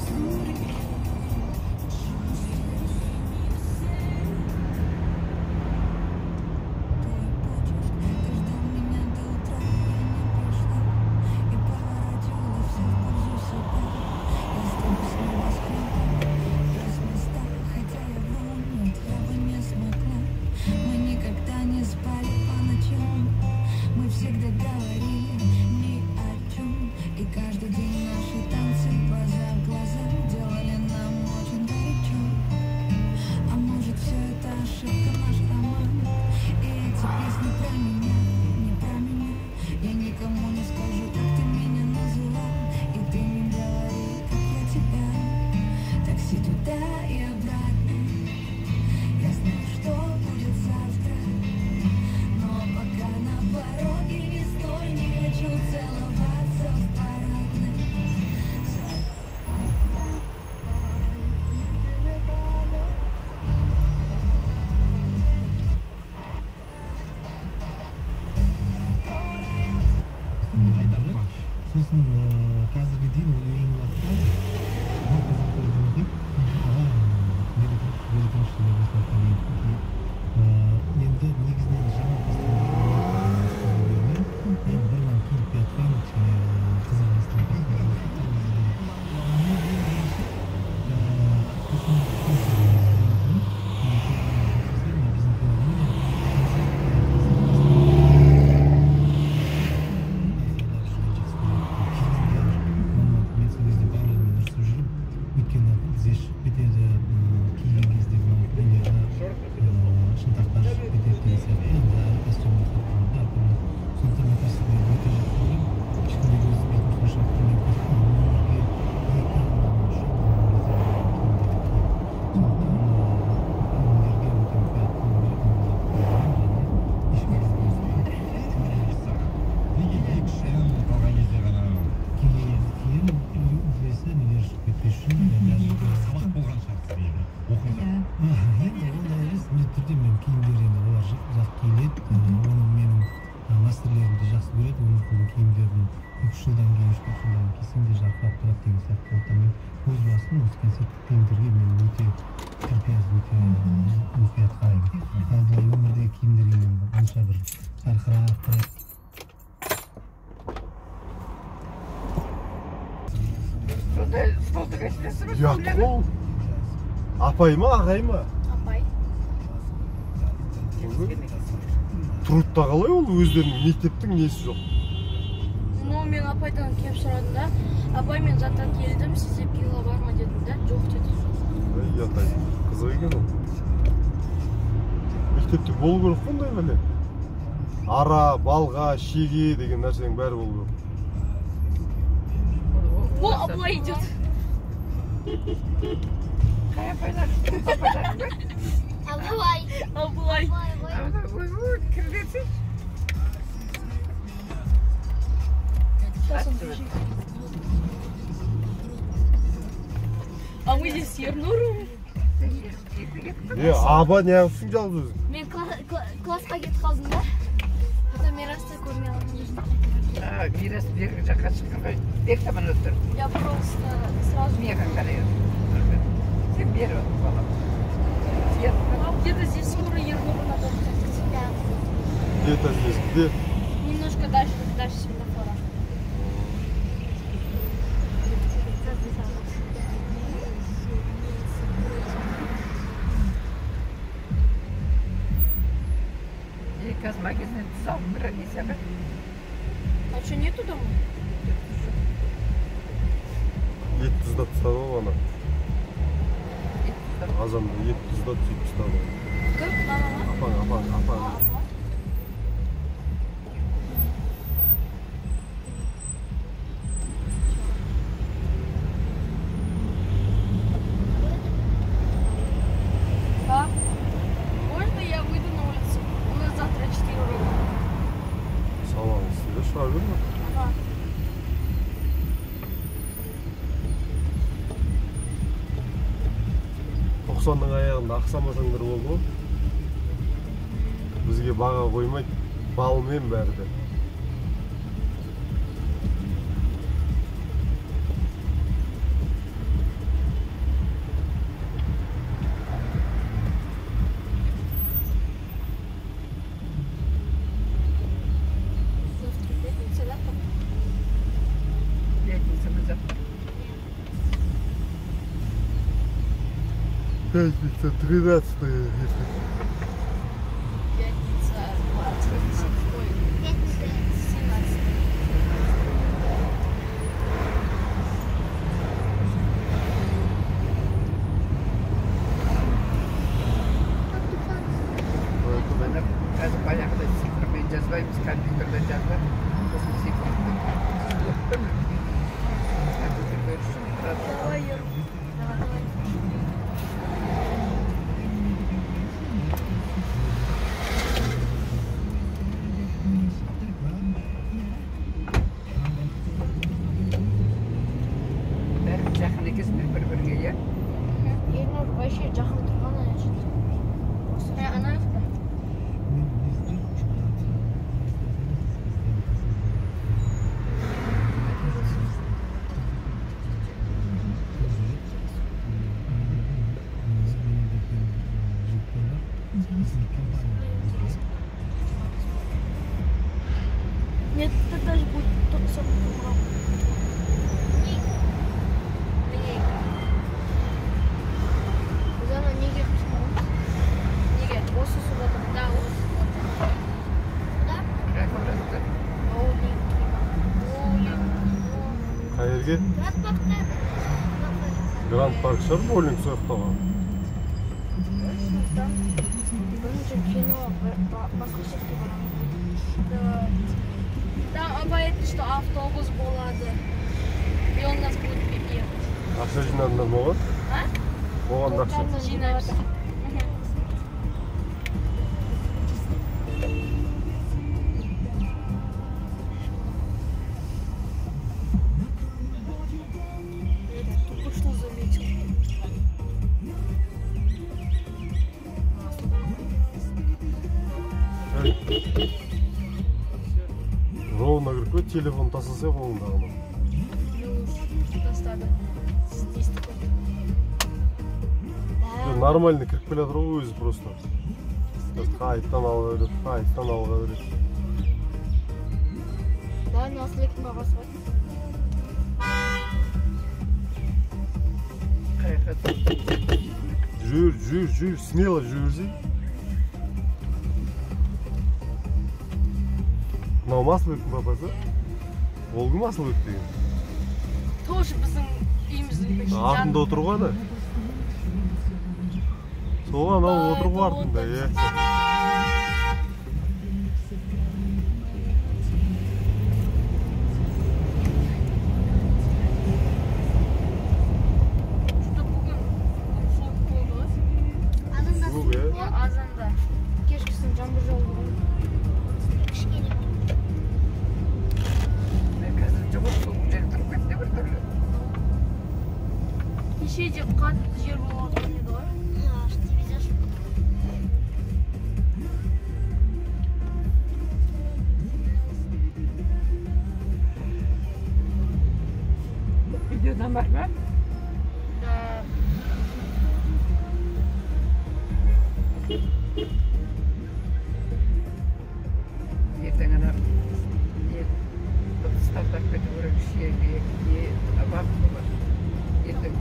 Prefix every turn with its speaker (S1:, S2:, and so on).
S1: あ! Негізінен
S2: сабақ болған шығар оқиға
S1: енді ондай міндетті түрде мен киімдер енді олар жақ киіледі оны менің ы, мастерлерім де жақсы көреді өмірдің киімдерін екі үш жылдан кейін үш төрт жылдан кейін кисең де жарқырап тұрады деген сияқты сондықтан мен өз басым осы концерттік киімдерге мен өте терпез өте мұқият қараймын ал былай өмірдегі киімдерге мен онша бір жарқырап
S3: ұят қой апай ма ағай ма
S4: апай.
S3: Трудта қалай ол өздерінің мектептің несі жоқ.
S4: Ну мен апайдан келіп сұрадым да. Апай мен заттан келдім сізде пила бар ма дедім да. Жоқ деді.
S3: Ей ұят ай қызық екен ол. Мектепте болу керек қой ондай бәле ара балға шеге деген нәрсенің бәрі болу керек.
S4: о абылай идет
S5: Абылай.
S4: абылай
S5: Абылай ғой.
S4: а мы здесь с ернуром
S3: е аба неғыпсың жалғыз өзің
S5: Мен кла- кла- классқа кетіп қалдым да. Потом Мирасты көрмей қалдым.
S6: мирас бергі жаққа шыққанға бек таман өттір
S4: я просто сразу
S6: маған қарай сен бері өт балам сен
S4: А где-то здесь скоро ернуру надо быть.
S5: Да.
S3: где-то здесь где
S4: немножко дальше дальше светофора
S6: и қазір магазин салып границаға
S4: а что нету дома?
S3: Ет тұздап тастады ғой ана азанда ет тұздап сөйтіп
S4: мама
S3: апаң апаң апаң тоқсанның аяғында ақсамасаңдар болды ғой бізге баға қоймайды балмен бәрі де. Пятница, 13
S4: Пятница, 20, ой,
S5: Пятница.
S4: 17.
S6: Mana қазір баяғыда цифрмен жазбаймыз компьютерде жазбай
S5: ба- басқа жерге барамыз
S4: Да. Там обоятельно, что автобус болады. И он нас будет ехать.
S3: Ақша жинадыңдар ма оған?
S4: А?
S3: Оған да ақша. Ровно кіріп кет, телефон тасыса қолыңдағыны.
S4: Достали. Здесь такой.
S3: Жоқ, Нормально кіріп келе жатыр ғой өзі просто. Қайттан алға береді, қайттан алға береді.
S5: да наследник бағасы бар
S6: Қаяққа
S3: Жүр, жүр, жүр, смело жүрсей. Мынау Масылбектің папасы. Ол кім Асылбек деген?
S4: Тоже біздің үйіміздің
S3: Артында отыр ғой ана. Сол анау отыр ғой артында, иә.
S4: Кеше де қатты жер болып жатқан еді ғой.
S6: видеодан бар ма
S4: Да.
S6: ертең ана не дыбыс тартап кету керек шеге не